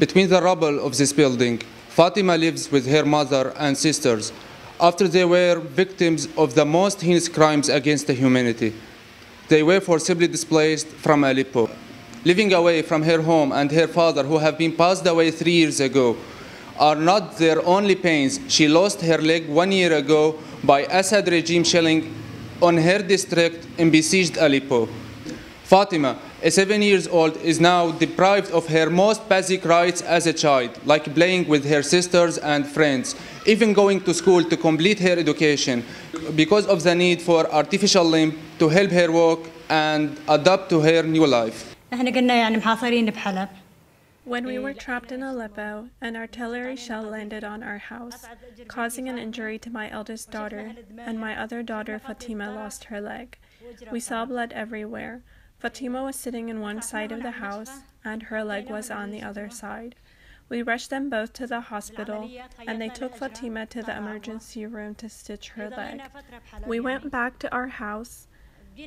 Between the rubble of this building, Fatima lives with her mother and sisters after they were victims of the most heinous crimes against the humanity. They were forcibly displaced from Aleppo. Living away from her home and her father, who have been passed away three years ago, are not their only pains. She lost her leg one year ago by Assad regime shelling on her district in besieged Aleppo. Fatima, a seven years old is now deprived of her most basic rights as a child, like playing with her sisters and friends, even going to school to complete her education, because of the need for artificial limb to help her walk and adapt to her new life. When we were trapped in Aleppo, an artillery shell landed on our house, causing an injury to my eldest daughter, and my other daughter Fatima lost her leg. We saw blood everywhere. Fatima was sitting in one side of the house, and her leg was on the other side. We rushed them both to the hospital, and they took Fatima to the emergency room to stitch her leg. We went back to our house,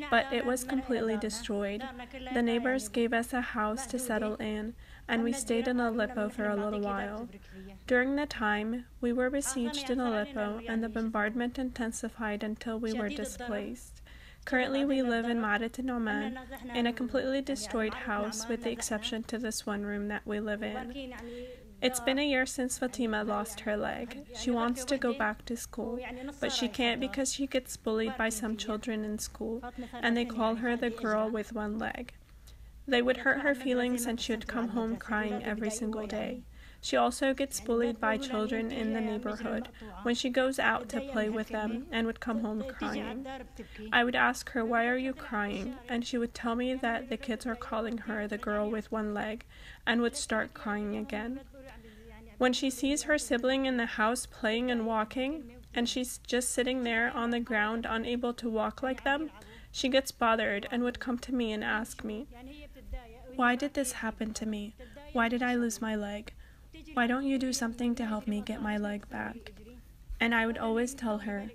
but it was completely destroyed. The neighbors gave us a house to settle in, and we stayed in Aleppo for a little while. During the time, we were besieged in Aleppo, and the bombardment intensified until we were displaced. Currently, we live in Ma'arrat al-Nu'man in a completely destroyed house, with the exception to this one room that we live in. It's been a year since Fatima lost her leg. She wants to go back to school, but she can't because she gets bullied by some children in school, and they call her the girl with one leg. They would hurt her feelings and she would come home crying every single day. She also gets bullied by children in the neighborhood when she goes out to play with them and would come home crying. I would ask her, Why are you crying? And she would tell me that the kids are calling her the girl with one leg and would start crying again. When she sees her sibling in the house playing and walking, and she's just sitting there on the ground unable to walk like them, she gets bothered and would come to me and ask me, Why did this happen to me? Why did I lose my leg? Why don't you do something to help me get my leg back? And I would always tell her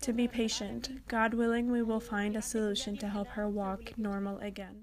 to be patient. God willing, we will find a solution to help her walk normal again.